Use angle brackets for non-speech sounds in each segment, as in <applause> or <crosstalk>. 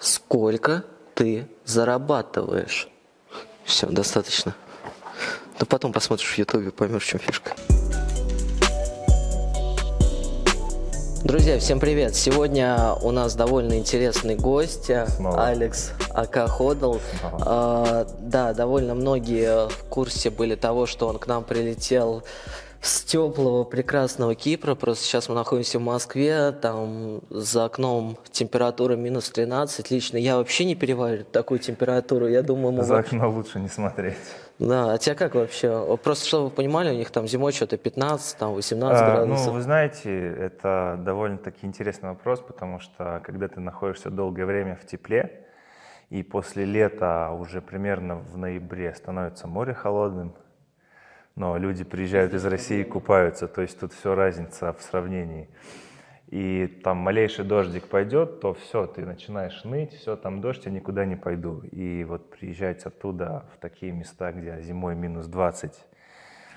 Сколько ты зарабатываешь? Все, достаточно. Но потом посмотришь в Ютубе, поймешь, в чем фишка. Друзья, всем привет! Сегодня у нас довольно интересный гость, Снова. Алекс Акаходл. А, да, довольно многие в курсе были того, что он к нам прилетел с теплого, прекрасного Кипра. Просто сейчас мы находимся в Москве, там за окном температура минус 13. Лично я вообще не перевариваю такую температуру. Я думаю, мы За вообще- окно лучше не смотреть. Да, а тебя как вообще? Просто чтобы вы понимали, у них там зимой что-то 15, там 18 А, градусов. ну, вы знаете, это довольно-таки интересный вопрос, потому что когда ты находишься долгое время в тепле, и после лета уже примерно в ноябре становится море холодным, но люди приезжают из России и купаются, то есть тут все разница в сравнении. И там малейший дождик пойдет, то все, ты начинаешь ныть, все, там дождь, я никуда не пойду. И вот приезжать оттуда в такие места, где зимой минус 20,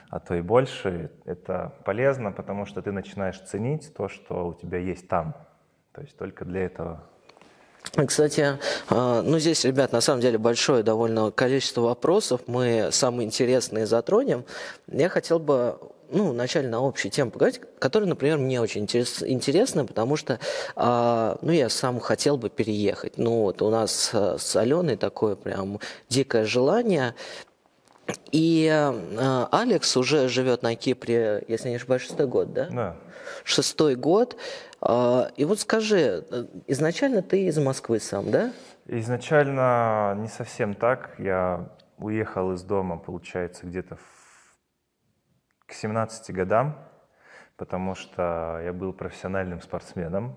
а то и больше, это полезно, потому что ты начинаешь ценить то, что у тебя есть там. То есть только для этого. Кстати, а, ну здесь, ребят, на самом деле большое довольно количество вопросов. Мы самые интересные затронем. Я хотел бы ну, вначале на общую тему поговорить, которая, например, мне очень интерес, интересна, потому что, а, ну, я сам хотел бы переехать. Ну, вот у нас а, с Аленой такое прям дикое желание. И а, Алекс уже живет на Кипре, если не ошибаюсь, шестой год, да? Да. Шестой год. А, И вот скажи, изначально ты из Москвы сам, да? Изначально не совсем так. Я уехал из дома, получается, где-то в- к 17 годам, потому что я был профессиональным спортсменом.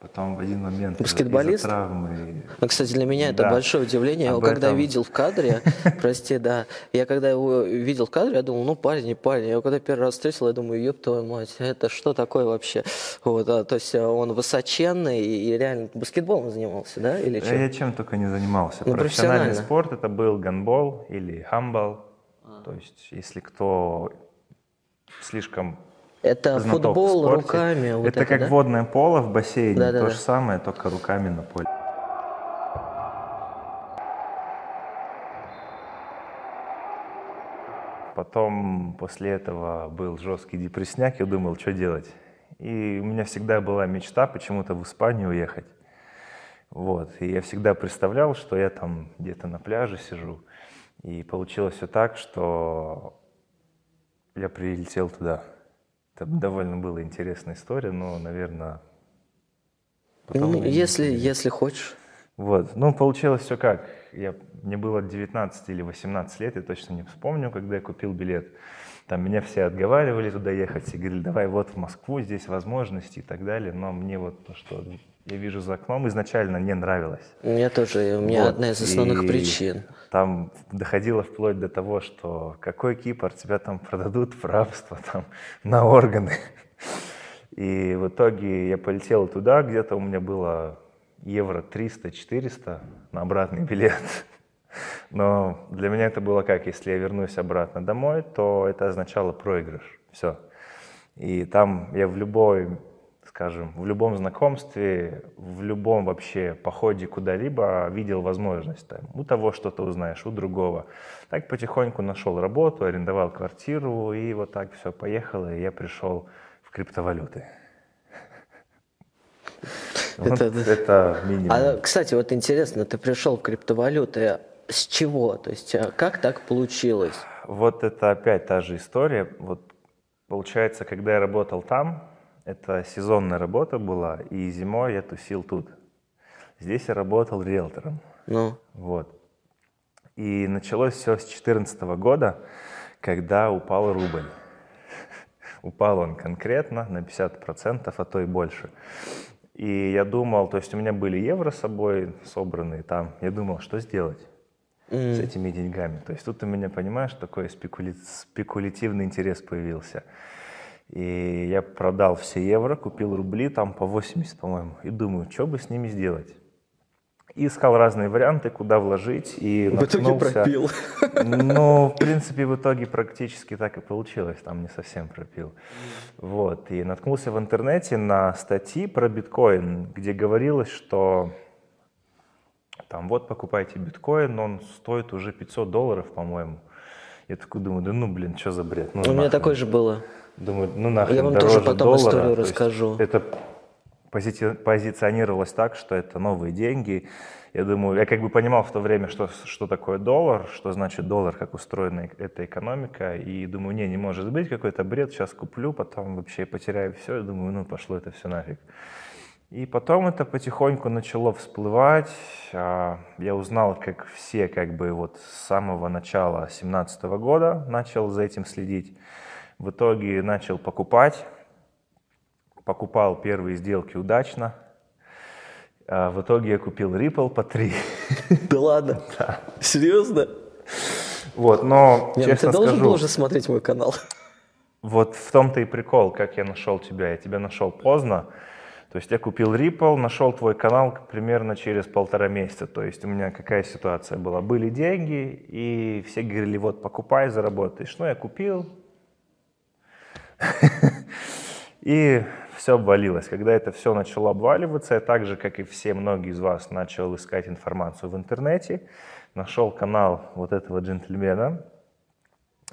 Потом в один момент Баскетболист? травмы Ну, кстати, для меня это Да. большое удивление. Я его Об когда этом- видел в кадре, <laughs> прости, да, я когда его видел в кадре, я думал, ну парень, не парень. Я его когда первый раз встретил, я думаю, ёб твою мать, это что такое вообще? Вот, а, то есть э, он высоченный и, и реально баскетболом занимался, да, или Да что? Я чем только не занимался. Ну, Профессиональный спорт это был гандбол или хамбал. То есть, если кто слишком Это знаток в футбол спорте, руками, вот это это, как да? водное поло в бассейне, Да-да-да. то же самое, только руками на поле. Потом после этого был жесткий депрессняк, я думал, что делать. И у меня всегда была мечта почему-то в Испанию уехать. Вот. И я всегда представлял, что я там где-то на пляже сижу. И получилось все так, что я прилетел туда. Это довольно была интересная история, но, наверное, потом Ну, если, если хочешь. вот. Ну, получилось все как. Я, мне было 19 или 18 лет, я точно не вспомню, когда я купил билет. Там меня все отговаривали туда ехать и говорили, давай вот в Москву, здесь возможности и так далее. Но мне вот то, что я вижу за окном, изначально не нравилось. Мне тоже, у меня Вот, одна из основных и причин. Там доходило вплоть до того, что какой Кипр, тебя там продадут в рабство там, на органы. И в итоге я полетел туда, где-то у меня было евро 300-400 на обратный билет. Но для меня это было как, если я вернусь обратно домой, то это означало проигрыш. Все. И там я в любой, скажем, в любом знакомстве, в любом вообще походе куда-либо видел возможность. Там, у того что-то узнаешь, у другого. Так потихоньку нашел работу, арендовал квартиру, и вот так все поехало, и я пришел в криптовалюты. <laughs> Вот Это- это минимум. А, кстати, вот интересно, ты пришел в криптовалюты с чего? То есть а, как так получилось? Вот это опять та же история. Вот получается, когда я работал там, это сезонная работа была, и зимой я тусил тут. Здесь я работал риэлтором. Ну, Вот. И началось все с 2014 года, когда упал рубль. <laughs> Упал он конкретно на 50%, а то и больше. И я думал, то есть у меня были евро с собой собранные там. Я думал, что сделать с этими деньгами. То есть тут у меня, понимаешь, такой спекули- спекулятивный интерес появился. И я продал все евро, купил рубли там по 80, по-моему. И думаю, что бы с ними сделать. И искал разные варианты, куда вложить. И в итоге наткнулся- пропил. ну, в принципе, в итоге практически так и получилось, там не совсем пропил. Вот, и наткнулся в интернете на статьи про биткоин, где говорилось, что там, вот покупайте биткоин, он стоит уже 500 долларов, по-моему. Я такой думаю, да ну, блин, что за бред? Ну, У меня такое же было. Думаю, ну нахрен Я вам дороже тоже потом доллара. историю То расскажу. Это пози- позиционировалось так, что это новые деньги. Я думаю, я как бы понимал в то время, что, что такое доллар, что значит доллар, как устроена эта экономика. И думаю, не, не может быть какой-то бред, сейчас куплю, потом вообще потеряю все. Я думаю, ну пошло это все нафиг. И потом это потихоньку начало всплывать. А, Я узнал, как все, как бы вот с самого начала 2017 года начал за этим следить. В итоге начал покупать. Покупал первые сделки удачно. А В итоге я купил Ripple по 3. Да ладно? <laughs> Серьезно? Вот, но, Не, ну честно ты должен скажу, был уже смотреть мой канал. Вот в том-то и прикол, как я нашел тебя. Я тебя нашел поздно. То есть я купил Ripple, нашел твой канал примерно через полтора месяца. То есть у меня какая ситуация была? Были деньги, и все говорили, вот покупай, заработаешь. Ну, я купил. <laughs> И все обвалилось. Когда это все начало обваливаться, я так же, как и все многие из вас, начал искать информацию в интернете. Нашел канал вот этого джентльмена.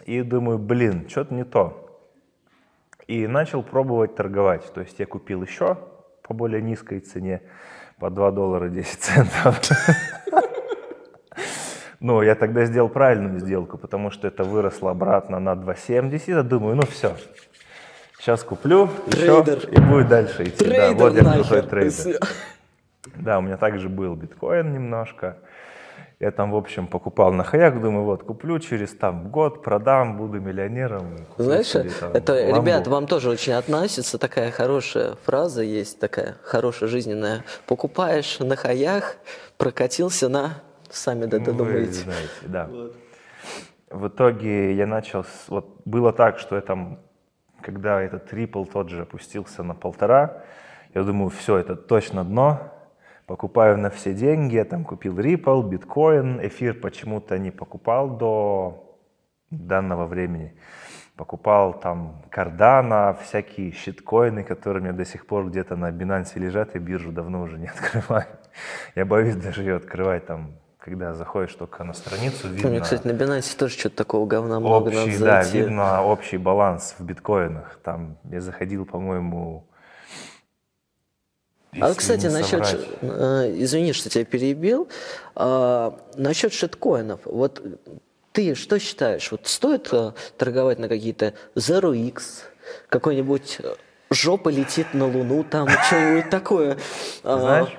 И думаю, блин, что-то не то. И начал пробовать торговать. То есть я купил еще по более низкой цене, по 2 доллара 10 центов. Ну, я тогда сделал правильную сделку, потому что это выросло обратно на 2,70. Я думаю, ну все, сейчас куплю еще Трейдер. и будет дальше идти. Да, Трейдер вот я трейдер. Да, у меня также был биткоин немножко. Я там, в общем, покупал на хаях, думаю, вот, куплю через там год, продам, буду миллионером. куплю Знаешь, себе, там, это, ламбу. ребят, вам тоже очень относится. Такая хорошая фраза есть, такая хорошая жизненная. Покупаешь на хаях, прокатился на... Сами да, Ну, Вы додумаете. знаете, да. В итоге я начал... с- Вот было так, что я там, когда этот трипл тот же опустился на полтора, я думаю, все, это точно дно. Покупаю на все деньги. Я там купил Ripple, биткоин, эфир почему-то не покупал до данного времени. Покупал там Cardano, всякие щиткоины, которые у меня до сих пор где-то на Binance лежат, и биржу давно уже не <laughs> открываю. Я боюсь даже ее открывать там, когда заходишь только на страницу, У меня, видно кстати, на Binance тоже что-то такого говна много надо общий, да, зайти. видно общий баланс в биткоинах. Там я заходил, по-моему, А, кстати, насчет, э, извини, что тебя перебил, а, насчет шиткоинов, вот ты что считаешь, вот стоит э, торговать на какие-то Zero X, какой-нибудь э, жопа летит на Луну, там что-нибудь такое, а, Знаешь?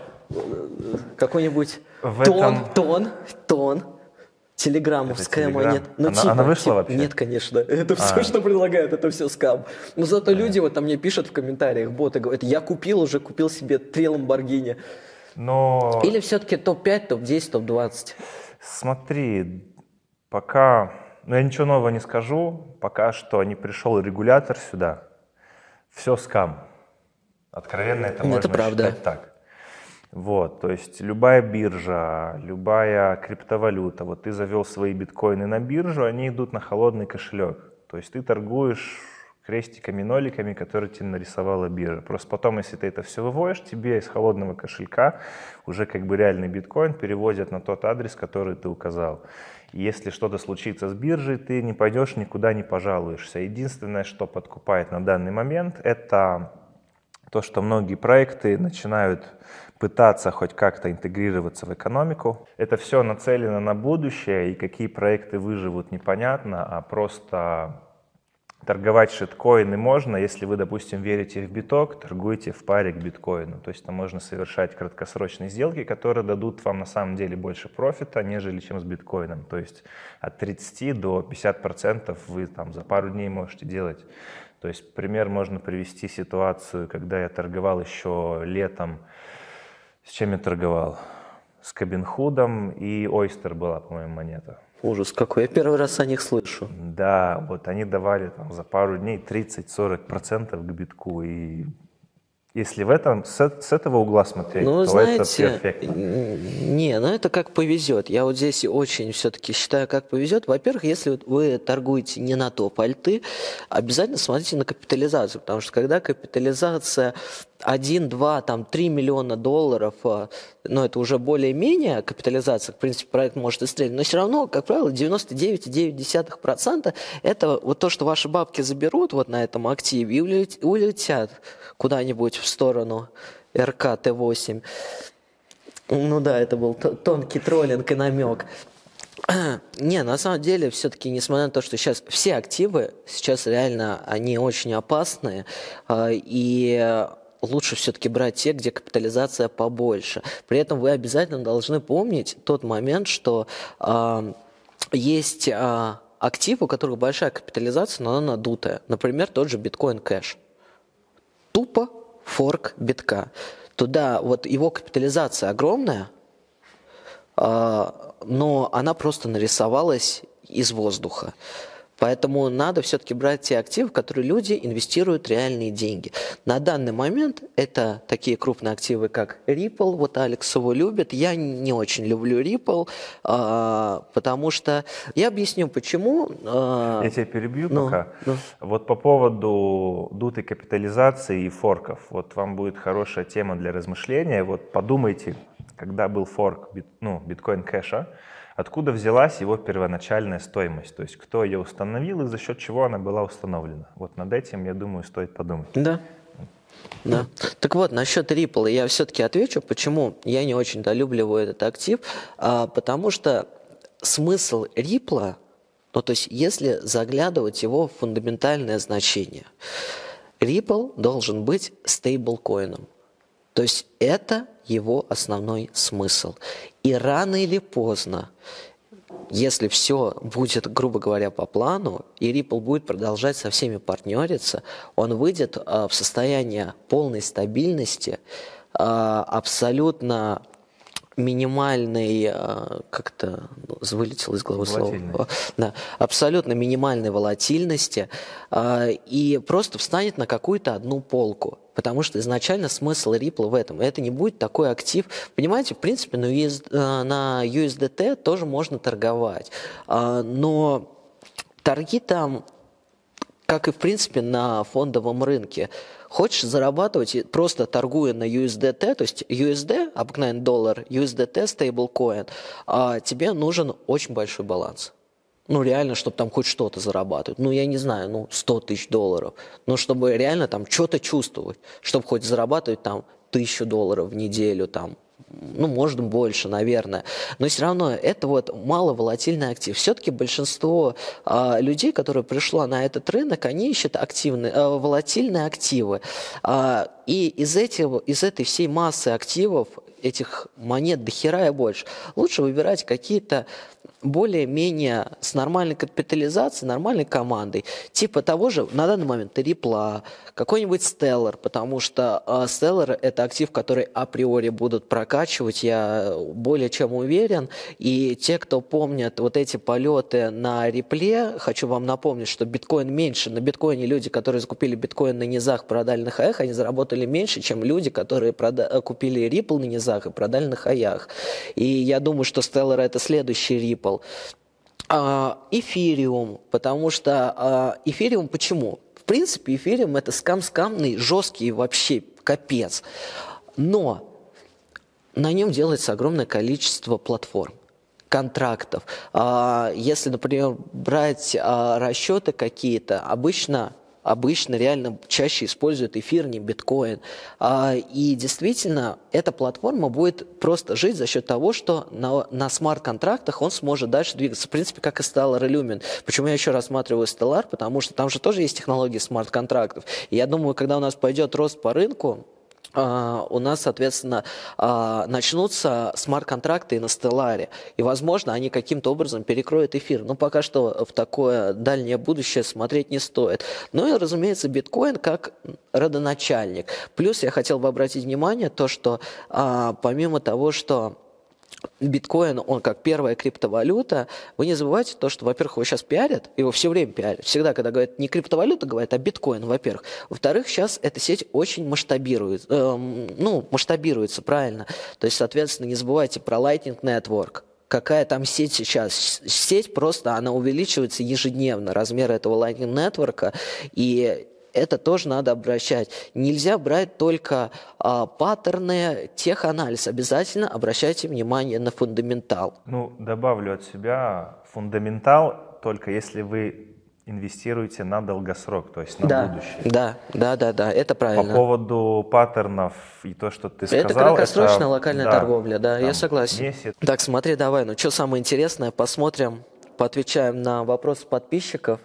какой-нибудь тон, тон, тон, телеграммовская Это монета. Ну, Она- она вышла вообще? Нет, конечно. <laughs> Это все, А. что предлагают, это все скам. Но зато люди вот там мне пишут в комментариях, боты говорят, я купил уже, купил себе три Ламборгини. Но Или все-таки топ-5, топ-10, топ-20? смотри, пока, ну я ничего нового не скажу, пока что не пришел регулятор сюда, все скам. Откровенно это Ну, можно это правда. считать так. Вот, то есть любая биржа, любая криптовалюта, вот ты завел свои биткоины на биржу, они идут на холодный кошелек. То есть ты торгуешь крестиками, ноликами, которые тебе нарисовала биржа. Просто потом, если ты это все выводишь, тебе из холодного кошелька уже как бы реальный биткоин переводят на тот адрес, который ты указал. И если что-то случится с биржей, ты не пойдешь, никуда не пожалуешься. Единственное, что подкупает на данный момент, это то, что многие проекты начинают пытаться хоть как-то интегрироваться в экономику. Это все нацелено на будущее, и какие проекты выживут, непонятно, а просто торговать шиткоины можно, если вы, допустим, верите в биток, торгуете в паре к биткоину. То есть там можно совершать краткосрочные сделки, которые дадут вам на самом деле больше профита, нежели чем с биткоином. То есть от 30 до 50 процентов вы там за пару дней можете делать. То есть пример можно привести ситуацию, когда я торговал еще летом. С чем я торговал? С Кабинхудом и Ойстер была, по-моему, монета. Ужас какой, я первый раз о них слышу. Да, вот они давали там за пару дней 30-40% к битку. И если в этом, с, с этого угла смотреть, Ну, то знаете, это перфектно. не, ну это как повезет. Я вот здесь очень все-таки считаю, как повезет. Во-первых, если вы торгуете не на топ альты, обязательно смотрите на капитализацию, потому что когда капитализация 1, 2, там 3 миллиона долларов, но ну, это уже более-менее капитализация, в принципе, проект может и стрелять, но все равно, как правило, 99,9% это вот то, что ваши бабки заберут вот на этом активе и улетят куда-нибудь в сторону РК Т8. Ну да, это был тонкий троллинг и намек. <clears throat> Не, на самом деле, все-таки, несмотря на то, что сейчас все активы, сейчас реально они очень опасные, а, и лучше все-таки брать те, где капитализация побольше. При этом вы обязательно должны помнить тот момент, что э, есть э, активы, у которых большая капитализация, но она надутая. Например, тот же биткоин кэш. Тупо форк битка. Туда вот его капитализация огромная, э, но она просто нарисовалась из воздуха. Поэтому надо все-таки брать те активы, в которые люди инвестируют реальные деньги. На данный момент это такие крупные активы, как Ripple. Вот Алекс его любит. Я не очень люблю Ripple, а, потому что... Я объясню, почему. А, Я тебя перебью ну, пока. Ну. Вот по поводу дутой капитализации и форков. Вот вам будет хорошая тема для размышления. Вот подумайте, когда был форк ну, биткоин кэша, Откуда взялась его первоначальная стоимость? То есть кто ее установил и за счет чего она была установлена? Вот над этим, я думаю, стоит подумать. Да. Да. Так вот, насчет Ripple я все-таки отвечу, почему я не очень долюбливаю этот актив. А, потому что смысл Ripple, ну то есть если заглядывать его в фундаментальное значение, Ripple должен быть стейблкоином. То есть это его основной смысл. И рано или поздно, если все будет, грубо говоря, по плану, и Ripple будет продолжать со всеми партнериться, он выйдет а, в состояние полной стабильности, а, абсолютно минимальной, а, как-то ну, вылетел из головы слова, да, абсолютно минимальной волатильности и просто встанет на какую-то одну полку. Потому что изначально смысл Ripple в этом. Это не будет такой актив. Понимаете, в принципе, на, US, э, на USDT тоже можно торговать. А, но торги там, как и в принципе на фондовом рынке, Хочешь зарабатывать, просто торгуя на USDT, то есть USD, обыкновенный доллар, USDT, стейблкоин, а тебе нужен очень большой баланс ну, реально, чтобы там хоть что-то зарабатывать. Ну, я не знаю, ну, 100 тысяч долларов. Но чтобы реально там что-то чувствовать, чтобы хоть зарабатывать там тысячу долларов в неделю, там, ну, может, больше, наверное. Но все равно это вот маловолатильный актив. Все-таки большинство э, людей, которые пришло на этот рынок, они ищут активные, э, волатильные активы. Э, и из, этих, из этой всей массы активов, этих монет до хера и больше, лучше выбирать какие-то более-менее с нормальной капитализацией, нормальной командой. Типа того же на данный момент Рипла, какой-нибудь Stellar, потому что э, Stellar это актив, который априори будут прокачивать, я более чем уверен. И те, кто помнят вот эти полеты на Рипле, хочу вам напомнить, что биткоин меньше. На биткоине люди, которые закупили биткоин на низах, продали на хаях, они заработали меньше, чем люди, которые прода- купили Ripple на низах и продали на хаях. И я думаю, что Stellar это следующий Ripple. А, эфириум, потому что а, эфириум почему? В принципе, эфириум это скам-скамный, жесткий вообще капец. Но на нем делается огромное количество платформ контрактов. А, если, например, брать расчеты какие-то, обычно обычно реально чаще используют эфир, не биткоин. А, и действительно, эта платформа будет просто жить за счет того, что на, на смарт-контрактах он сможет дальше двигаться. В принципе, как и Stellar Illumin. Почему я еще рассматриваю Stellar? Потому что там же тоже есть технологии смарт-контрактов. И я думаю, когда у нас пойдет рост по рынку, у нас, соответственно, а, начнутся смарт-контракты на Стелларе. И, возможно, они каким-то образом перекроют эфир. Но пока что в такое дальнее будущее смотреть не стоит. Ну и, разумеется, биткоин как родоначальник. Плюс я хотел бы обратить внимание то, что а, помимо того, что биткоин, он как первая криптовалюта, вы не забывайте то, что, во-первых, его сейчас пиарят, его все время пиарят. Всегда, когда говорят не криптовалюта, говорят, а биткоин, во-первых. Во-вторых, сейчас эта сеть очень масштабируется, э, ну, масштабируется, правильно. То есть, соответственно, не забывайте про Lightning Network, какая там сеть сейчас. Сеть просто, она увеличивается ежедневно, размер этого Lightning Network, и это тоже надо обращать. Нельзя брать только а, паттерны, теханализ. Обязательно обращайте внимание на фундаментал. Ну, добавлю от себя фундаментал только если вы инвестируете на долгосрок, то есть на да, будущее. Да, да, да, да, это правильно. По поводу паттернов и то, что ты сказал. Это краткосрочная локальная да, торговля, да, я согласен. Месяц. Так, смотри, давай, ну что самое интересное, посмотрим, поотвечаем на вопросы подписчиков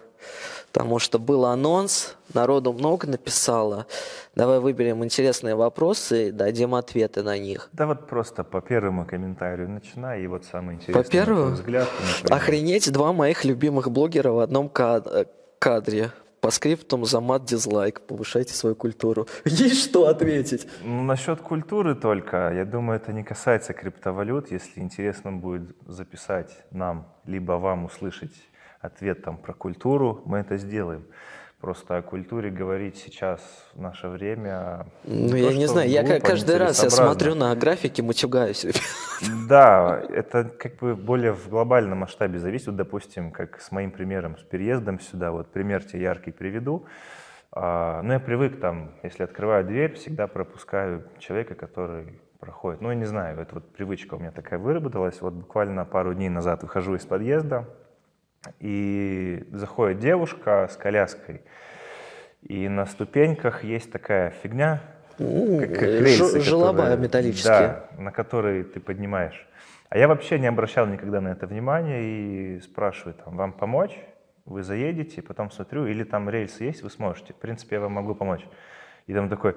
потому что был анонс, народу много написало. Давай выберем интересные вопросы и дадим ответы на них. Да вот просто по первому комментарию начинай, и вот самый интересный по первому? взгляд. Охренеть, два моих любимых блогера в одном кадре. По скриптам за мат дизлайк. Повышайте свою культуру. <laughs> Есть что ответить? Ну, насчет культуры только. Я думаю, это не касается криптовалют. Если интересно будет записать нам, либо вам услышать ответ там про культуру, мы это сделаем. Просто о культуре говорить сейчас в наше время... Ну, я не знаю, я каждый раз я смотрю на графики, мутюгаюсь. Да, это как бы более в глобальном масштабе зависит. Вот, допустим, как с моим примером, с переездом сюда, вот пример тебе яркий приведу. А, ну, я привык там, если открываю дверь, всегда пропускаю человека, который проходит. Ну, я не знаю, это вот привычка у меня такая выработалась. Вот буквально пару дней назад выхожу из подъезда, и заходит девушка с коляской, и на ступеньках есть такая фигня, как, как рельсы, желоба которые, металлические. Да, на которые ты поднимаешь. А я вообще не обращал никогда на это внимания и спрашиваю, там, вам помочь? Вы заедете, потом смотрю, или там рельсы есть, вы сможете. В принципе, я вам могу помочь. И там такой,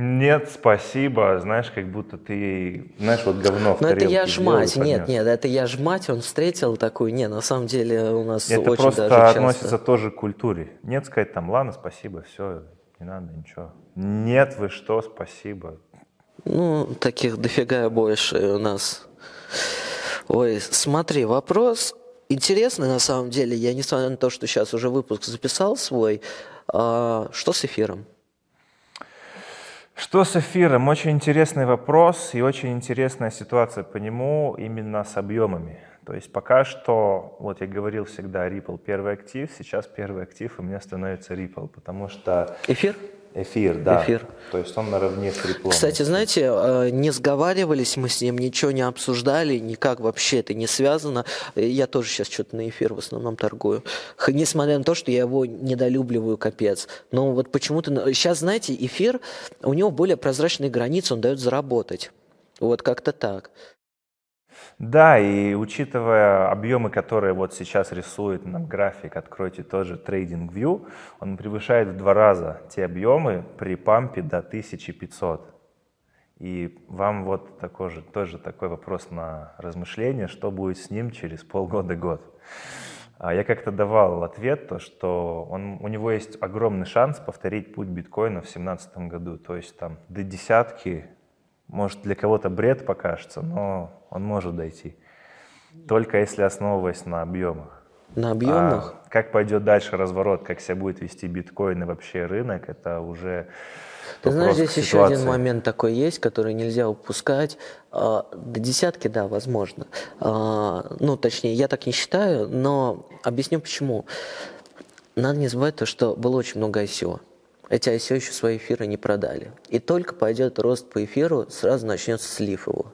нет, спасибо. Знаешь, как будто ты, знаешь, вот говно в Но это я ж мать. Нет, нет, это я ж мать. Он встретил такую. Не, на самом деле у нас это очень просто даже часто. относится тоже к культуре. Нет, сказать там, ладно, спасибо, все, не надо ничего. Нет, вы что, спасибо. Ну, таких дофига больше у нас. Ой, смотри, вопрос интересный на самом деле. Я, несмотря на то, что сейчас уже выпуск записал свой, а, что с эфиром? Что с эфиром? Очень интересный вопрос и очень интересная ситуация по нему именно с объемами. То есть пока что, вот я говорил всегда Ripple первый актив, сейчас первый актив у меня становится Ripple, потому что... Эфир? Эфир, да. Эфир. То есть он наравне с реплом. Кстати, знаете, э, не сговаривались мы с ним, ничего не обсуждали, никак вообще это не связано. Э, я тоже сейчас что-то на эфир в основном торгую. Несмотря на то, что я его недолюбливаю капец. Но вот почему-то... Сейчас, знаете, эфир, у него более прозрачные границы, он дает заработать. Вот как-то так. Да, и учитывая объемы, которые вот сейчас рисует нам график, откройте тоже TradingView, он превышает в два раза те объемы при пампе до 1500. И вам вот такой же, тоже такой вопрос на размышление, что будет с ним через полгода-год. А я как-то давал ответ, то, что он, у него есть огромный шанс повторить путь биткоина в 2017 году. То есть там до десятки может, для кого-то бред покажется, но он может дойти. Только если основываясь на объемах. На объемах? А как пойдет дальше разворот, как себя будет вести биткоин и вообще рынок, это уже Ты знаешь, здесь еще один момент такой есть, который нельзя упускать. А, до десятки, да, возможно. А, ну, точнее, я так не считаю, но объясню почему. Надо не забывать то, что было очень много ICO эти ICO еще свои эфиры не продали. И только пойдет рост по эфиру, сразу начнется слив его.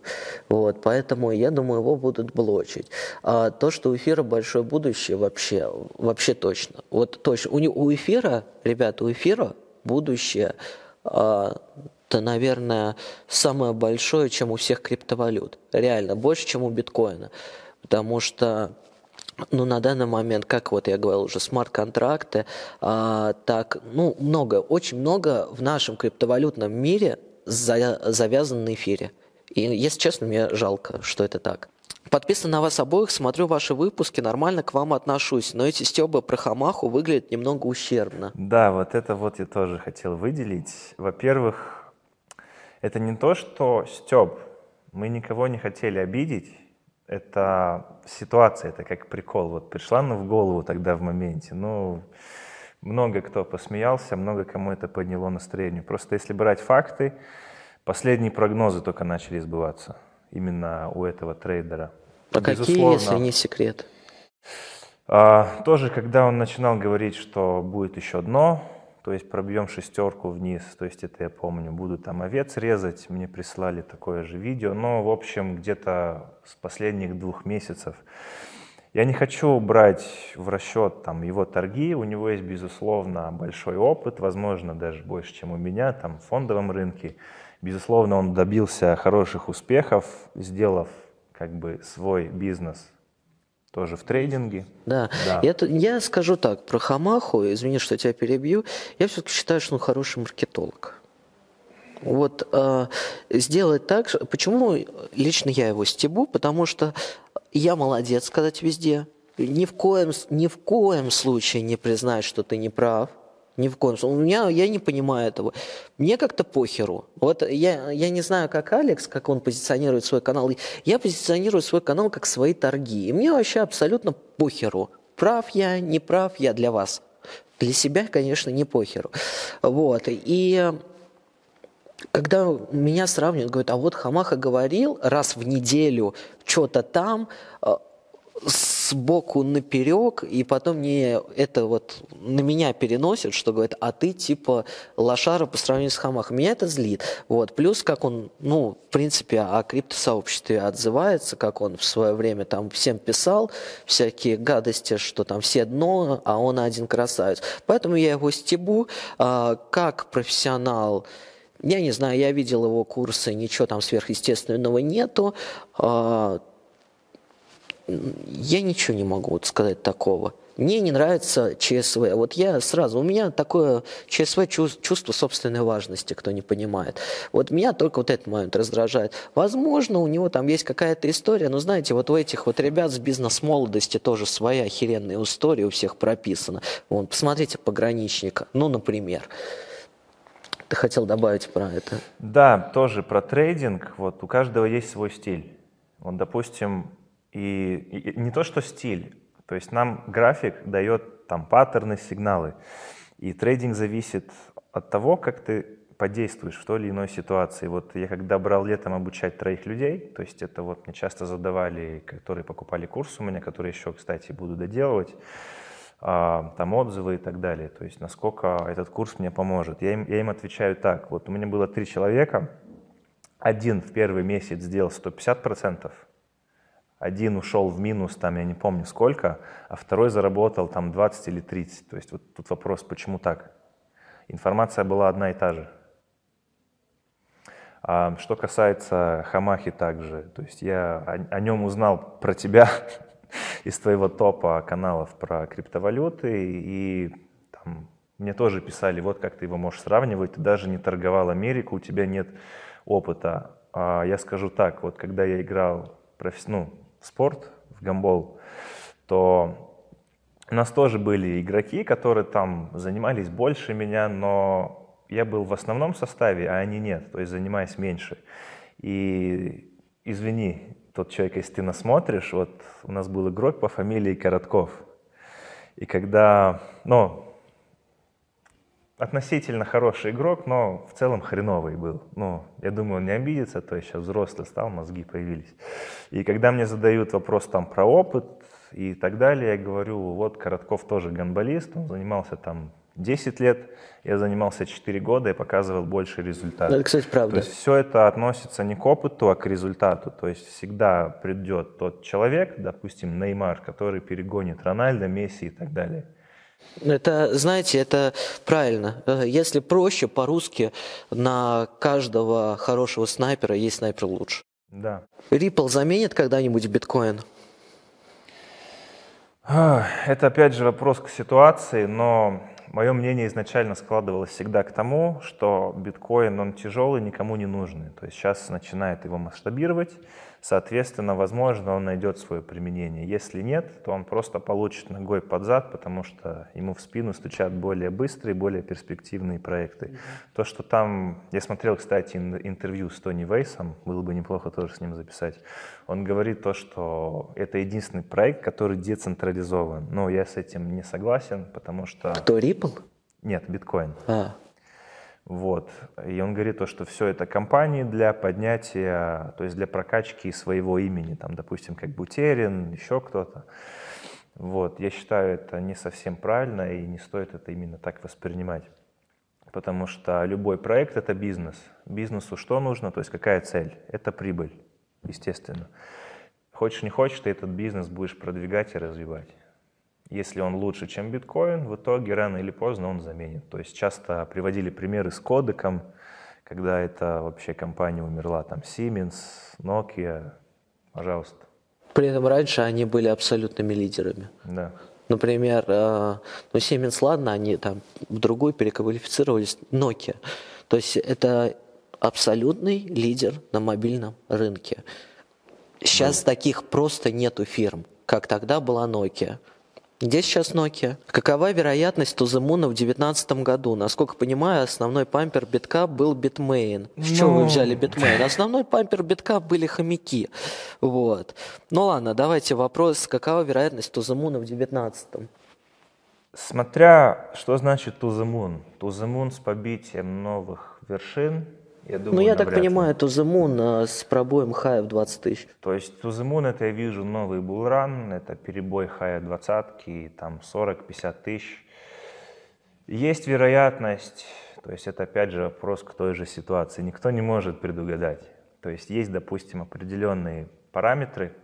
Вот, поэтому я думаю, его будут блочить. А то, что у эфира большое будущее, вообще, вообще точно. Вот точно. У, у эфира, ребята, у эфира будущее а, это, наверное, самое большое, чем у всех криптовалют. Реально, больше, чем у биткоина. Потому что ну, на данный момент, как вот я говорил уже, смарт-контракты, а, так, ну, много, очень много в нашем криптовалютном мире за, завязано на эфире. И, если честно, мне жалко, что это так. Подписан на вас обоих, смотрю ваши выпуски, нормально к вам отношусь, но эти стебы про Хамаху выглядят немного ущербно. Да, вот это вот я тоже хотел выделить. Во-первых, это не то, что стеб. Мы никого не хотели обидеть, это ситуация, это как прикол. Вот пришла она в голову тогда в моменте. Ну, много кто посмеялся, много кому это подняло настроение. Просто если брать факты, последние прогнозы только начали сбываться именно у этого трейдера. А какие, если не секрет? А, тоже, когда он начинал говорить, что будет еще дно, то есть пробьем шестерку вниз, то есть это я помню, буду там овец резать, мне прислали такое же видео, но в общем где-то с последних двух месяцев я не хочу брать в расчет там, его торги, у него есть, безусловно, большой опыт, возможно, даже больше, чем у меня, там, в фондовом рынке. Безусловно, он добился хороших успехов, сделав как бы свой бизнес тоже в трейдинге. Да. да. Я, я скажу так про Хамаху, извини, что тебя перебью. Я все-таки считаю, что он хороший маркетолог. Вот э, сделать так, почему лично я его стебу, потому что я молодец сказать везде. Ни в коем, ни в коем случае не признать, что ты не прав. Ни в коем случае. У меня, я не понимаю этого. Мне как-то похеру. Вот я, я не знаю, как Алекс, как он позиционирует свой канал. Я позиционирую свой канал как свои торги. И мне вообще абсолютно похеру. Прав я, не прав я для вас. Для себя, конечно, не похеру. Вот. И когда меня сравнивают, говорят, а вот Хамаха говорил раз в неделю что-то там, э, сбоку наперек, и потом мне это вот на меня переносит, что говорит, а ты типа лошара по сравнению с Хамахом. Меня это злит. Вот. Плюс, как он, ну, в принципе, о криптосообществе отзывается, как он в свое время там всем писал всякие гадости, что там все дно, а он один красавец. Поэтому я его стебу а, как профессионал, я не знаю, я видел его курсы, ничего там сверхъестественного нету. Я ничего не могу сказать такого. Мне не нравится ЧСВ. Вот я сразу, у меня такое ЧСВ чувство собственной важности, кто не понимает. Вот меня только вот этот момент раздражает. Возможно, у него там есть какая-то история, но знаете, вот у этих вот ребят с бизнес-молодости тоже своя охеренная история у всех прописана. Вон, посмотрите «Пограничника», ну, например. Ты хотел добавить про это? Да, тоже про трейдинг. Вот у каждого есть свой стиль. Вот, допустим, и, и не то, что стиль, то есть нам график дает там паттерны, сигналы. И трейдинг зависит от того, как ты подействуешь в той или иной ситуации. Вот я когда брал летом обучать троих людей, то есть это вот мне часто задавали, которые покупали курс у меня, которые еще, кстати, буду доделывать, а, там отзывы и так далее. То есть насколько этот курс мне поможет. Я им, я им отвечаю так. Вот у меня было три человека. Один в первый месяц сделал 150%, один ушел в минус, там я не помню сколько, а второй заработал там 20 или 30. То есть вот тут вопрос, почему так? Информация была одна и та же. А что касается Хамахи также, то есть я о, о нем узнал про тебя <laughs> из твоего топа каналов про криптовалюты, и там мне тоже писали, вот как ты его можешь сравнивать, ты даже не торговал Америку, у тебя нет опыта. А я скажу так, вот когда я играл професс... ну, спорт, в гамбол, то у нас тоже были игроки, которые там занимались больше меня, но я был в основном составе, а они нет, то есть занимаясь меньше. И извини, тот человек, если ты нас смотришь, вот у нас был игрок по фамилии Коротков. И когда, ну, относительно хороший игрок, но в целом хреновый был. Ну, я думаю, он не обидится, то есть сейчас взрослый стал, мозги появились. И когда мне задают вопрос там про опыт и так далее, я говорю, вот Коротков тоже гонболист, он занимался там 10 лет, я занимался 4 года и показывал больше результатов. Это, кстати, правда. То есть все это относится не к опыту, а к результату. То есть всегда придет тот человек, допустим, Неймар, который перегонит Рональда, Месси и так далее. Это, знаете, это правильно. Э, если проще, по-русски, на каждого хорошего снайпера есть снайпер лучше. Да. Ripple заменит когда-нибудь биткоин? Это опять же вопрос к ситуации, но Мое мнение изначально складывалось всегда к тому, что биткоин, он тяжелый, никому не нужный. То есть сейчас начинает его масштабировать, соответственно, возможно, он найдет свое применение. Если нет, то он просто получит ногой под зад, потому что ему в спину стучат более быстрые, более перспективные проекты. Mm-hmm. То, что там... Я смотрел, кстати, интервью с Тони Вейсом, было бы неплохо тоже с ним записать. Он говорит то, что это единственный проект, который децентрализован. Но я с этим не согласен, потому что... Кто, Ripple? Нет, биткоин. А. Вот. И он говорит то, что все это компании для поднятия, то есть для прокачки своего имени, там, допустим, как Бутерин, еще кто-то. Вот. Я считаю, это не совсем правильно и не стоит это именно так воспринимать. потому что любой проект – это бизнес. Бизнесу что нужно, то есть какая цель? Это прибыль, естественно. Хочешь не хочешь, ты этот бизнес будешь продвигать и развивать. Если он лучше, чем биткоин, в итоге рано или поздно он заменит. То есть часто приводили примеры с кодеком, когда эта вообще компания умерла, там Siemens, Nokia, пожалуйста. При этом раньше они были абсолютными лидерами. Да. Например, э, ну, Siemens, ладно, они там в другую переквалифицировались, Nokia. То есть это абсолютный лидер на мобильном рынке. Сейчас да. таких просто нету фирм, как тогда была Nokia. Где сейчас Nokia? Какова вероятность To the Moon а в 2019 году? Насколько понимаю, основной пампер битка был Bitmain. С чего вы ну. взяли Bitmain? Основной пампер битка были хомяки. Вот. Ну ладно, давайте вопрос. Какова вероятность To the Moon а в 2019? Смотря, что значит Туземун. Туземун с побитием новых вершин – я думаю, ну, я так понимаю, to the Moon с пробоем хая в 20 тысяч. То есть Moon это я вижу новый булран, это перебой хая двадцатки, там 40-50 тысяч. Есть вероятность, то есть это опять же вопрос к той же ситуации, никто не может предугадать. То есть есть, допустим, определенные параметры,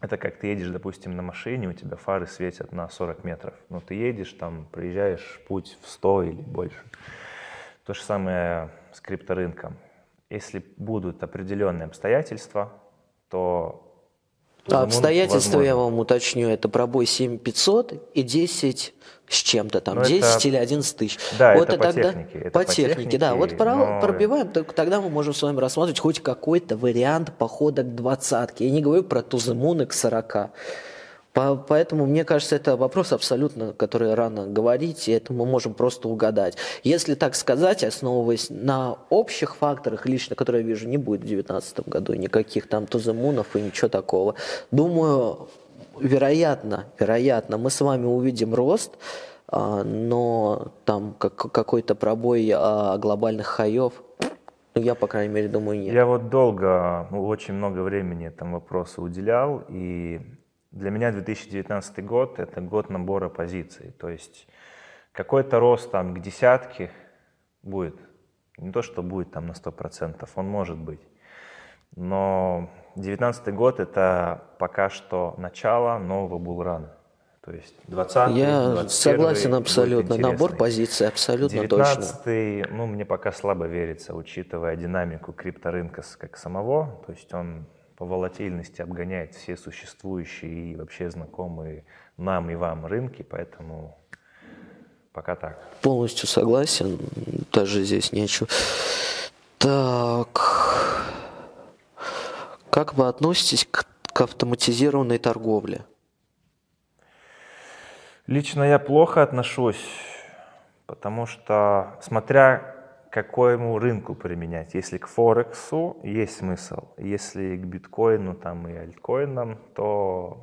это как ты едешь, допустим, на машине, у тебя фары светят на 40 метров. Но ты едешь, там, проезжаешь путь в 100 или больше. То же самое с крипторынком. Если будут определенные обстоятельства, то... А обстоятельства, возможно. я вам уточню, это пробой 7500 и 10 с чем-то там, но ну, 10 это... или 11 тысяч. Да, вот это по тогда... технике. Это по, по технике, технике, да. Вот но... пробиваем, тогда мы можем с вами рассматривать хоть какой-то вариант похода к двадцатке. Я не говорю про туземуны к 40. Поэтому, мне кажется, это вопрос абсолютно, который рано говорить, и это мы можем просто угадать. Если так сказать, основываясь на общих факторах, лично, которые я вижу, не будет в 2019 году никаких там туземунов и ничего такого. Думаю, вероятно, вероятно, мы с вами увидим рост, а, но там какой-то пробой а, глобальных хаев ну, я, по крайней мере, думаю, нет. Я вот долго, ну, очень много времени этому вопросу уделял, и для меня 2019 год – это год набора позиций. То есть какой-то рост там к десятке будет. Не то, что будет там на 100%, он может быть. Но 2019 год – это пока что начало нового булрана. То есть 20 Я согласен абсолютно. Набор позиций абсолютно 19 точно. ну, мне пока слабо верится, учитывая динамику крипторынка как самого. То есть он по волатильности обгоняет все существующие и вообще знакомые нам и вам рынки, поэтому пока так. Полностью согласен, даже здесь нечего. Так, как вы относитесь к, к автоматизированной торговле? Лично я плохо отношусь, потому что, смотря какому рынку применять. Если к Форексу есть смысл, если к биткоину там, и альткоинам, то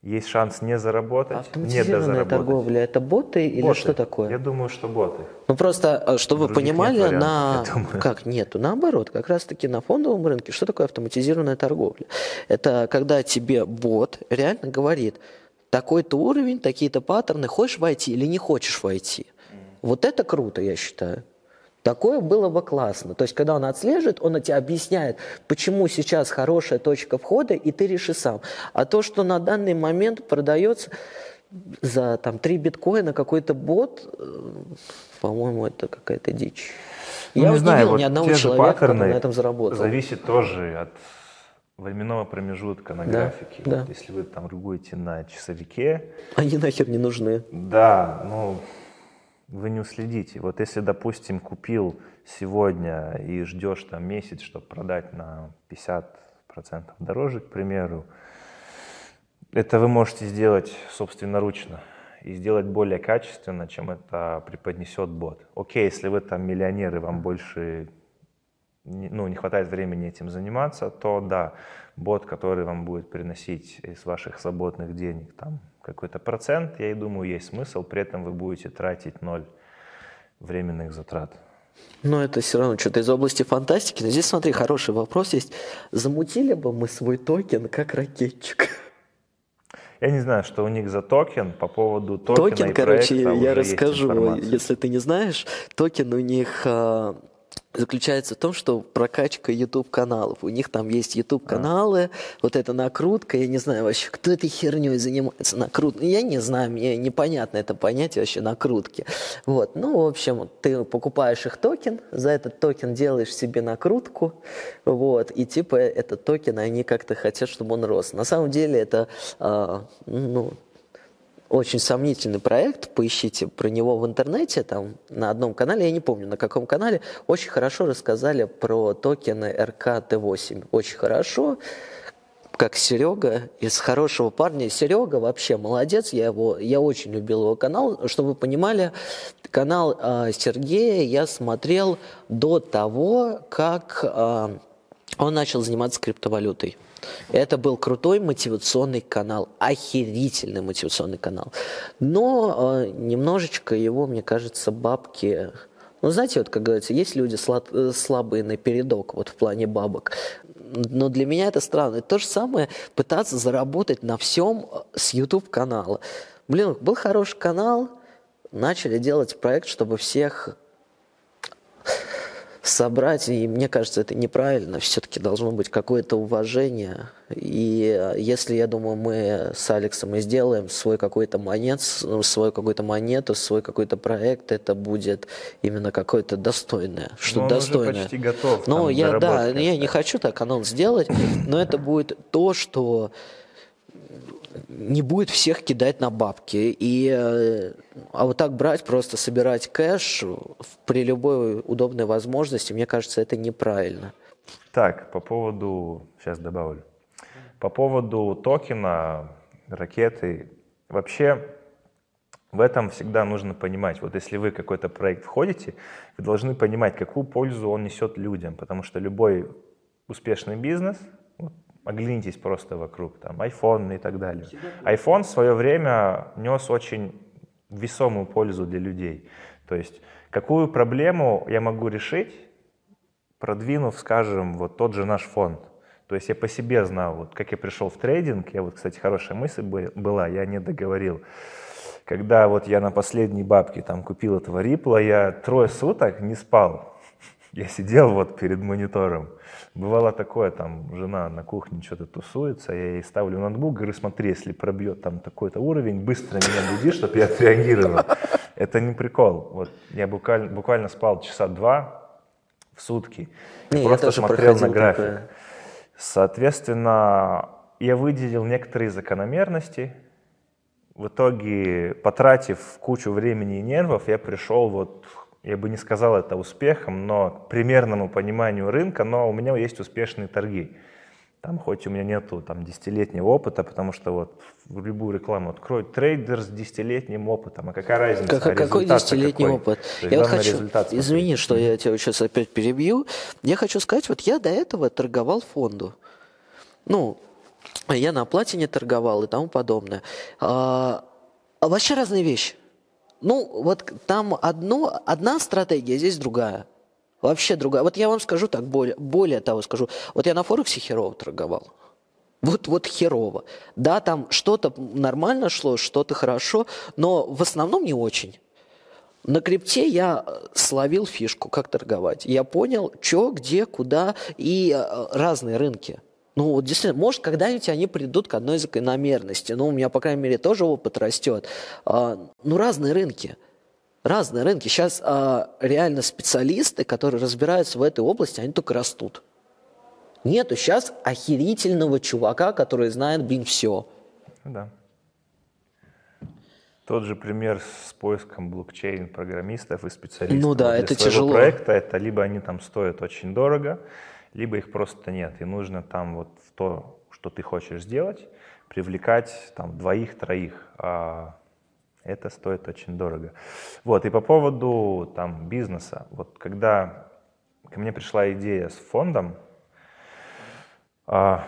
есть шанс не заработать, Автоматизированная не торговля – это боты или что такое? Я думаю, что боты. Ну просто, а, чтобы вы понимали, на... Как? Нету. Наоборот, как раз-таки на фондовом рынке, что такое автоматизированная торговля? Это когда тебе бот реально говорит, такой-то уровень, такие-то паттерны, хочешь войти или не хочешь войти. Вот это круто, я считаю. Такое было бы классно. То есть, когда он отслеживает, он тебе объясняет, почему сейчас хорошая точка входа, и ты реши сам. А то, что на данный момент продается за там 3 биткоина какой-то бот, э, по-моему, это какая-то дичь. Ну, Я не знаю, вот ни одного человека, который на этом заработал. Зависит тоже от временного промежутка на да, графике. Да. Вот если вы там торгуете на часовике... Они нахер не нужны. Да, ну вы не уследите. Вот если, допустим, купил сегодня и ждешь там месяц, чтобы продать на 50% дороже, к примеру, это вы можете сделать собственноручно и сделать более качественно, чем это преподнесет бот. Окей, если вы там миллионеры, вам больше ну, не хватает времени этим заниматься, то да, бот, который вам будет приносить из ваших свободных денег там какой-то процент, я и думаю, есть смысл, при этом вы будете тратить ноль временных затрат. Но это все равно что-то из области фантастики. Но здесь, смотри, хороший вопрос есть. Замутили бы мы свой токен как ракетчик? Я не знаю, что у них за токен по поводу токена Токен, и короче, проекта я уже расскажу, если ты не знаешь, токен у них а, заключается в том, что прокачка YouTube каналов. У них там есть YouTube каналы, вот эта накрутка, я не знаю вообще, кто этой херней занимается накруткой. Я не знаю, мне непонятно это понятие вообще накрутки. Вот, ну, в общем, ты покупаешь их токен, за этот токен делаешь себе накрутку, вот, и типа этот токен, они как-то хотят, чтобы он рос. На самом деле это, а, ну, очень сомнительный проект, поищите про него в интернете, там на одном канале, я не помню на каком канале, очень хорошо рассказали про токены RKT8. Очень хорошо, как Серега, из хорошего парня. Серега вообще молодец, я, его, я очень любил его канал. Чтобы вы понимали, канал э, Сергея я смотрел до того, как э, он начал заниматься криптовалютой. Это был крутой мотивационный канал, охерительный мотивационный канал. Но э, немножечко его, мне кажется, бабки... Ну, знаете, вот как говорится, есть люди слаб, э, слабые на передок, вот в плане бабок. Но для меня это странно. То же самое пытаться заработать на всем с YouTube-канала. Блин, был хороший канал, начали делать проект, чтобы всех собрать, и мне кажется, это неправильно. Все-таки должно быть какое-то уважение. И если, я думаю, мы с Алексом и сделаем свой какой-то монет, свой какой-то монету, свой какой-то проект, это будет именно какое-то достойное, что Но достойное. уже почти готов. Ну, там, я, да, я не хочу так анонс сделать, но это будет то, что не будет всех кидать на бабки. И, э, а вот так брать, просто собирать кэш при любой удобной возможности, мне кажется, это неправильно. Так, по поводу... Сейчас добавлю. По поводу токена, ракеты. Вообще, в этом всегда нужно понимать. Вот если вы какой-то проект входите, вы должны понимать, какую пользу он несет людям. Потому что любой успешный бизнес, оглянитесь просто вокруг, там, iPhone и так далее. iPhone в свое время нес очень весомую пользу для людей. То есть, какую проблему я могу решить, продвинув, скажем, вот тот же наш фонд. То есть я по себе знал, вот как я пришел в трейдинг, я вот, кстати, хорошая мысль бы- была, я не договорил. Когда вот я на последней бабке там купил этого рипла, я трое суток не спал. Я сидел вот перед монитором. Бывало такое, там жена на кухне что-то тусуется, я ей ставлю ноутбук, говорю, смотри, если пробьет там такой-то уровень, быстро меня буди, чтобы я отреагировал. Это не прикол. Вот я буквально, буквально спал часа два в сутки. Не, просто смотрел на график. такое. Соответственно, я выделил некоторые закономерности. В итоге, потратив кучу времени и нервов, я пришел вот, я бы не сказал это успехом, но к примерному пониманию рынка, но у меня есть успешные торги. Там хоть у меня нету там десятилетнего опыта, потому что вот в любую рекламу открой трейдер с десятилетним опытом, а какая разница? Как- а какой десятилетний какой? опыт? То Я вот хочу, результат смотреть. извини, что я тебя сейчас опять перебью. Я хочу сказать, вот я до этого торговал фонду. Ну, я на платине торговал и тому подобное. А, а вообще разные вещи. Ну, вот там одно, одна стратегия, здесь другая. Вообще другая. Вот я вам скажу так, более, более того скажу. Вот я на Форексе херово торговал. Вот, вот херово. Да, там что-то нормально шло, что-то хорошо, но в основном не очень. На крипте я словил фишку, как торговать. Я понял, что, где, куда и э, разные рынки. Ну, вот действительно, может, когда-нибудь они придут к одной закономерности. Ну, у меня, по крайней мере, тоже опыт растет. А, ну, разные рынки. Разные рынки. Сейчас а, реально специалисты, которые разбираются в этой области, они только растут. Нету сейчас охерительного чувака, который знает, блин, все. Да. Тот же пример с поиском блокчейн-программистов и специалистов. Ну да, для это своего тяжело. проекта это либо они там стоят очень дорого, либо их просто нет. И нужно там вот в то, что ты хочешь сделать, привлекать там двоих-троих. А это стоит очень дорого. Вот, и по поводу там бизнеса. Вот когда ко мне пришла идея с фондом, а,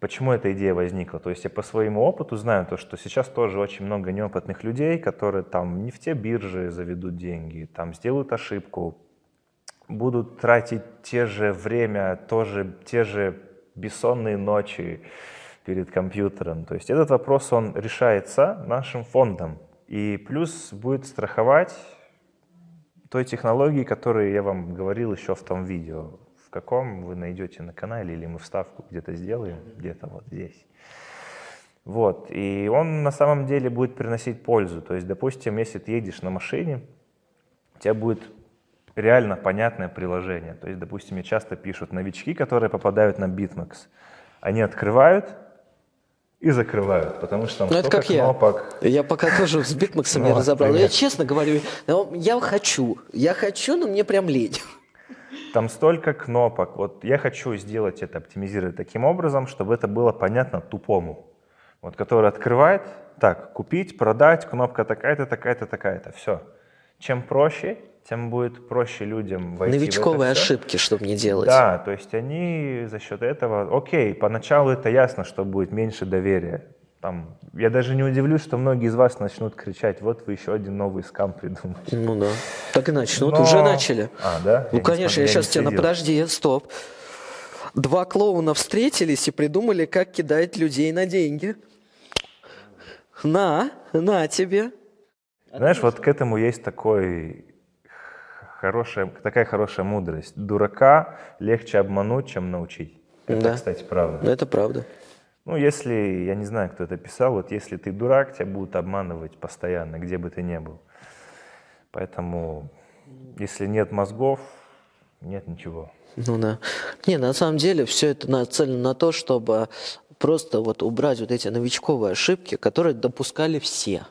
Почему эта идея возникла? То есть я по своему опыту знаю то, что сейчас тоже очень много неопытных людей, которые там не в те биржи заведут деньги, там сделают ошибку, будут тратить те же время, тоже те же бессонные ночи, перед компьютером. То есть этот вопрос, он решается нашим фондом. И плюс будет страховать той технологии, которые я вам говорил еще в том видео. В каком вы найдете на канале, или мы вставку где-то сделаем, где-то вот здесь. Вот. И он на самом деле будет приносить пользу. То есть, допустим, если ты едешь на машине, у тебя будет реально понятное приложение. То есть, допустим, мне часто пишут новички, которые попадают на BitMEX. Они открывают и закрывают, потому что там ну, это как кнопок. Я. я пока тоже с битмаксом <laughs> не разобрал. Я честно говорю, я хочу, я хочу, но мне прям лень. Там столько кнопок. Вот я хочу сделать это, оптимизировать таким образом, чтобы это было понятно тупому. Вот который открывает, так, купить, продать, кнопка такая-то, такая-то, такая-то. Все. Чем проще, тем будет проще людям войти Новичковые в это ошибки, чтобы не делать. Да, то есть они за счет этого, окей, поначалу это ясно, что будет меньше доверия. Там, я даже не удивлюсь, что многие из вас начнут кричать, вот вы еще один новый скам придумали. Ну да, так и начнут, Но... уже начали. А, да? Ну, я конечно, я сейчас тебе, на подожди, стоп. Два клоуна встретились и придумали, как кидать людей на деньги. На, на тебе. Знаешь, вот к этому есть такой хорошая, такая хорошая мудрость. Дурака легче обмануть, чем научить. Это, да. кстати, правда. Это правда. Ну, если, я не знаю, кто это писал, вот если ты дурак, тебя будут обманывать постоянно, где бы ты ни был. Поэтому, если нет мозгов, нет ничего. Ну да. Не, на самом деле все это нацелено на то, чтобы просто вот убрать вот эти новичковые ошибки, которые допускали все.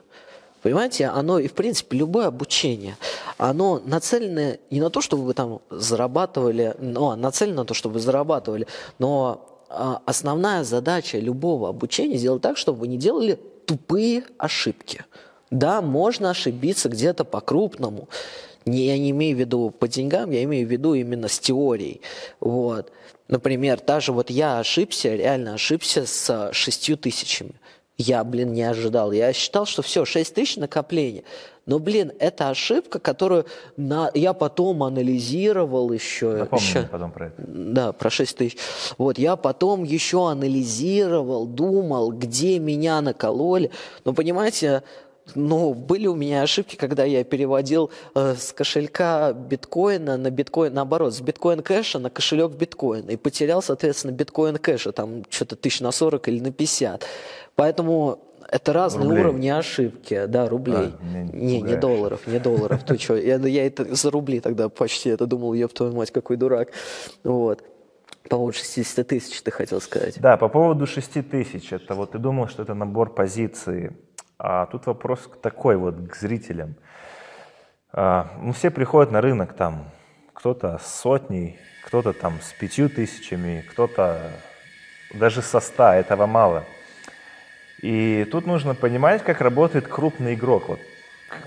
Понимаете, оно и, в принципе, любое обучение, оно нацелено не на то, чтобы вы там зарабатывали, но нацелено на то, чтобы вы зарабатывали, но а, основная задача любого обучения сделать так, чтобы вы не делали тупые ошибки. Да, можно ошибиться где-то по-крупному. Не, я не имею в виду по деньгам, я имею в виду именно с теорией. Вот. Например, даже вот я ошибся, реально ошибся с шестью тысячами. Я, блин, не ожидал. Я считал, что все, 6 тысяч накопления. Но, блин, это ошибка, которую на... я потом анализировал еще. Напомню еще... потом про это. Да, про 6 тысяч. Вот, я потом еще анализировал, думал, где меня накололи. Но, понимаете, ну, были у меня ошибки, когда я переводил э, с кошелька биткоина на биткоин, наоборот, с биткоин кэша на кошелек биткоина. И потерял, соответственно, биткоин кэша, там что-то тысяч на 40 или на 50. Поэтому это разные рублей. уровни ошибки, да, рублей. А, не, не долларов, не долларов. Ты что? Я, я это за рубли тогда почти это думал, еб твою мать, какой дурак. Вот. По поводу 60 тысяч ты хотел сказать. Да, по поводу 6 тысяч. Это вот ты думал, что это набор позиций. А тут вопрос такой вот к зрителям. А, ну, все приходят на рынок там, кто-то с сотней, кто-то там с пятью тысячами, кто-то даже со ста, этого мало. И тут нужно понимать, как работает крупный игрок. Вот,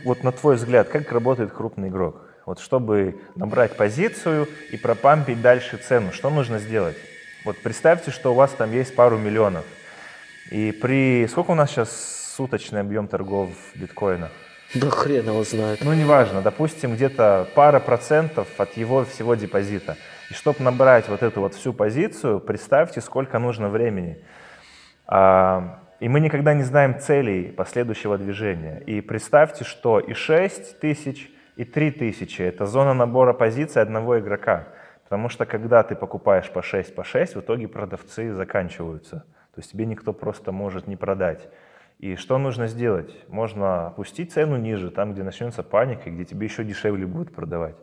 вот на твой взгляд, как работает крупный игрок? Вот чтобы набрать позицию и пропампить дальше цену, что нужно сделать? Вот представьте, что у вас там есть пару миллионов. И при... Сколько у нас сейчас суточный объем торгов биткоина? Да хрен его знает. Ну, неважно. Допустим, где-то пара процентов от его всего депозита. И чтобы набрать вот эту вот всю позицию, представьте, сколько нужно времени. А, и мы никогда не знаем целей последующего движения. И представьте, что и 6 тысяч, и 3 тысячи – это зона набора позиций одного игрока. Потому что когда ты покупаешь по 6, по 6, в итоге продавцы заканчиваются. То есть тебе никто просто может не продать. И что нужно сделать? Можно опустить цену ниже, там, где начнется паника, где тебе еще дешевле будут продавать.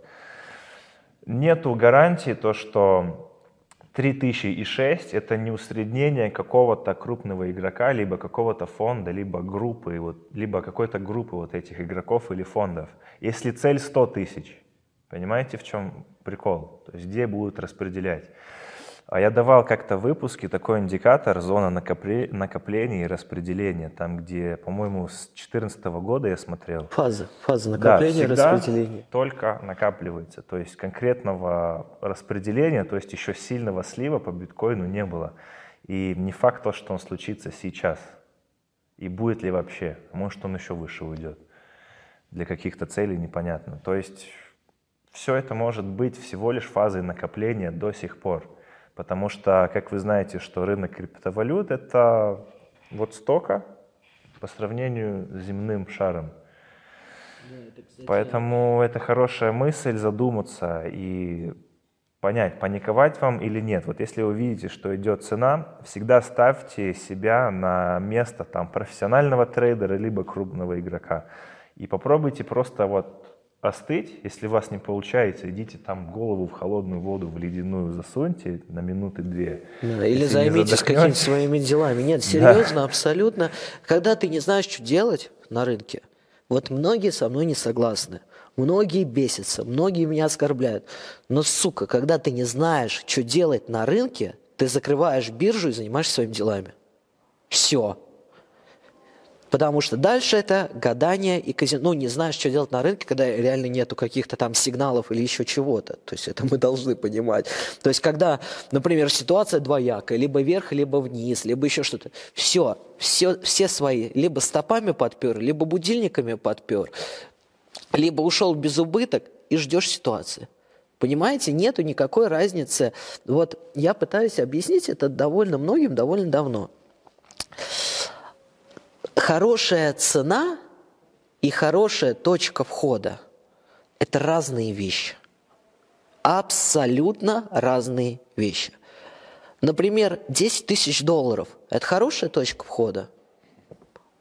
Нету гарантии то, что 3006 – это не усреднение какого-то крупного игрока, либо какого-то фонда, либо группы, вот, либо какой-то группы вот этих игроков или фондов. Если цель 100 тысяч, понимаете, в чем прикол? То есть где будут распределять? А я давал как-то в выпуске такой индикатор зона накопления и распределения, там где, по-моему, с 2014 года я смотрел. Фаза, фаза накопления да, и распределения. только накапливается, то есть конкретного распределения, то есть еще сильного слива по биткоину не было. И не факт то, что он случится сейчас. И будет ли вообще. Может, он еще выше уйдет. Для каких-то целей непонятно. То есть все это может быть всего лишь фазой накопления до сих пор. Потому что, как вы знаете, что рынок криптовалют — это вот столько по сравнению с земным шаром. Поэтому это хорошая мысль задуматься и понять, паниковать вам или нет. Вот если вы видите, что идет цена, всегда ставьте себя на место там профессионального трейдера либо крупного игрока. И попробуйте просто вот остыть. Если вас не получается, идите там голову в холодную воду, в ледяную засуньте на минуты две. Да, или займитесь какими-то своими делами. Нет, серьезно, да. абсолютно. Когда ты не знаешь, что делать на рынке, вот многие со мной не согласны. Многие бесятся, многие меня оскорбляют. Но, сука, когда ты не знаешь, что делать на рынке, ты закрываешь биржу и занимаешься своими делами. Все. Потому что дальше это гадание и казино. Ну, не знаешь, что делать на рынке, когда реально нету каких-то там сигналов или еще чего-то. То есть это мы должны понимать. То есть когда, например, ситуация двоякая, либо вверх, либо вниз, либо еще что-то. Все, все, все свои. Либо стопами подпер, либо будильниками подпер, либо ушел без убыток и ждешь ситуации. Понимаете, нету никакой разницы. Вот я пытаюсь объяснить это довольно многим довольно давно хорошая цена и хорошая точка входа – это разные вещи. Абсолютно разные вещи. Например, 10 тысяч долларов – это хорошая точка входа?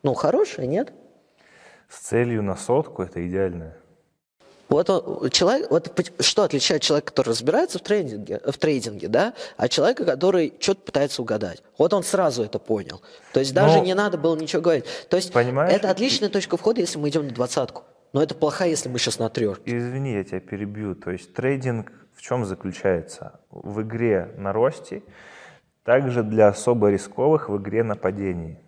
Ну, хорошая, нет? С целью на сотку – это идеальная. Вот он, человек, вот что отличает человека, который разбирается в трейдинге, в трейдинге, да, от человека, который что-то пытается угадать. Вот он сразу это понял. То есть даже Но, не надо было ничего говорить. То есть понимаешь, это отличная точка входа, если мы идем на двадцатку. Но это плохая, если мы сейчас на трехке. Извини, я тебя перебью. То есть трейдинг в чем заключается? В игре на росте, также для особо рисковых в игре на падении.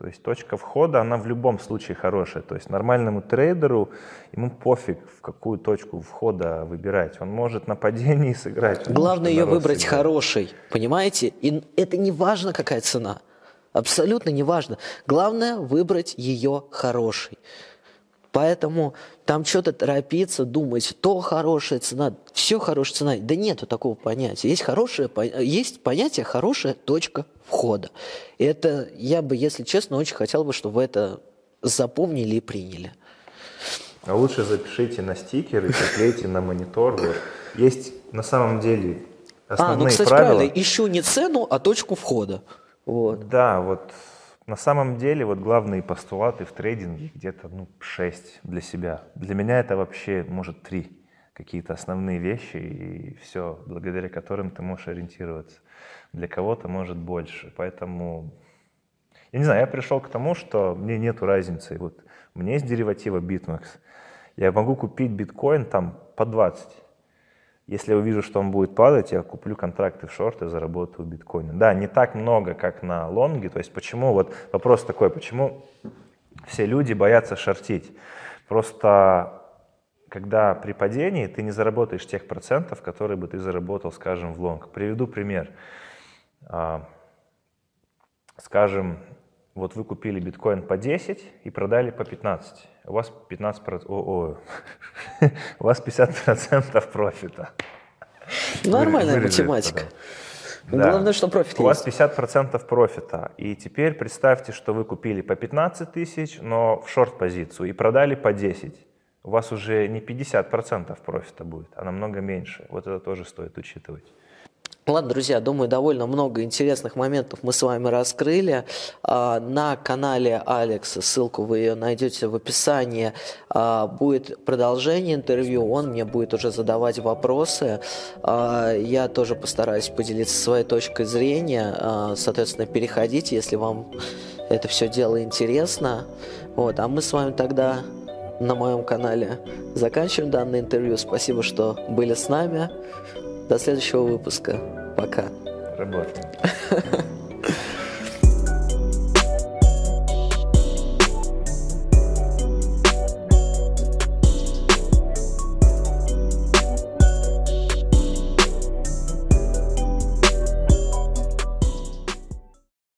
То есть точка входа, она в любом случае хорошая. То есть нормальному трейдеру, ему пофиг, в какую точку входа выбирать. Он может на падении сыграть. Главное ее выбрать сыграть. хорошей, понимаете? И это не важно, какая цена. Абсолютно не важно. Главное выбрать ее хорошей. Поэтому там что-то торопиться, думать, то хорошая цена, все хорошая цена. Да нету такого понятия. Есть, хорошее, есть понятие хорошая точка входа. Это я бы, если честно, очень хотел бы, чтобы вы это запомнили и приняли. А лучше запишите на стикер и приклейте на монитор. Вот. Есть на самом деле основные а, ну, кстати, правила. правильно, ищу не цену, а точку входа. Вот. Да, вот на самом деле вот главные постулаты в трейдинге где-то ну, 6 для себя. Для меня это вообще, может, 3 какие-то основные вещи и все, благодаря которым ты можешь ориентироваться. Для кого-то может больше. Поэтому, я не знаю, я пришел к тому, что мне нету разницы. Вот у меня есть дериватива BitMEX. Я могу купить биткоин там по 20 если я увижу, что он будет падать, я куплю контракты в шорты, заработаю биткоин. Да, не так много, как на лонге. То есть почему, вот вопрос такой, почему все люди боятся шортить? Просто когда при падении ты не заработаешь тех процентов, которые бы ты заработал, скажем, в long. Приведу пример. А, скажем, вот вы купили биткоин по 10 и продали по 15 у вас 15%, о, о, <laughs> у вас 50% профита. Нормальная Вырежи математика. Да. Главное, что профит У есть. вас 50% профита. И теперь представьте, что вы купили по 15 тысяч, но в шорт-позицию и продали по 10. У вас уже не 50% профита будет, а намного меньше. Вот это тоже стоит учитывать. Ладно, друзья, думаю, довольно много интересных моментов мы с вами раскрыли. А, на канале Алекса, ссылку вы ее найдете в описании, а, будет продолжение интервью, он мне будет уже задавать вопросы. А, я тоже постараюсь поделиться своей точкой зрения. Соответственно, переходите, если вам это все дело интересно. Вот, а мы с вами тогда на моем канале заканчиваем данное интервью. Спасибо, что были с нами. До следующего выпуска. Пока. Работаем. <laughs>